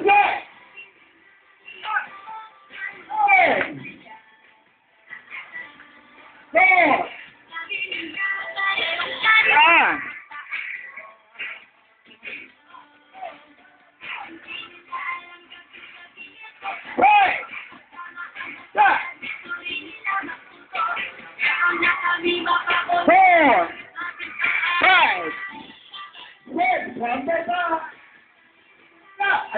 is that? Man! Man!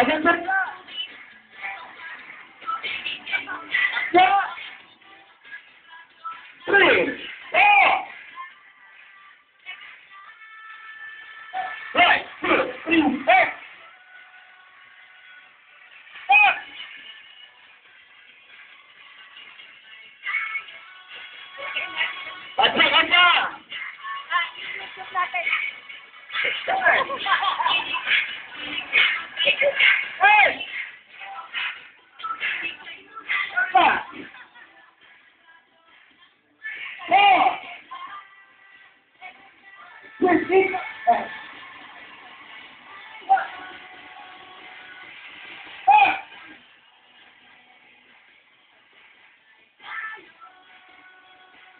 Again, burn! Stop! Three, four! Right, two, three, four! Up! Patay ka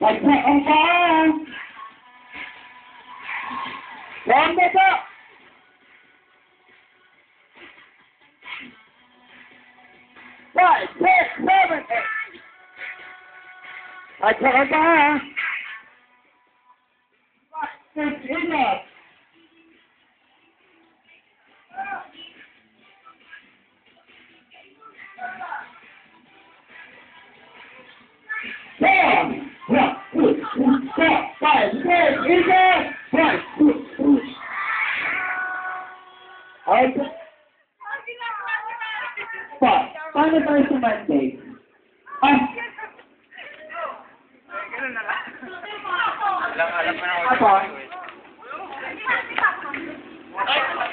Like my own hand. Round this up. Right, six, seven, eight. I can't die. Five, six, enough. One, one, two, three, four, five, six, enough. One, two, three. Okay. Five. Paano tayo sa Monday?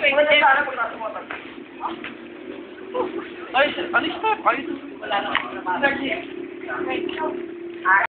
Ay, ano yung stop? Ay, wala na.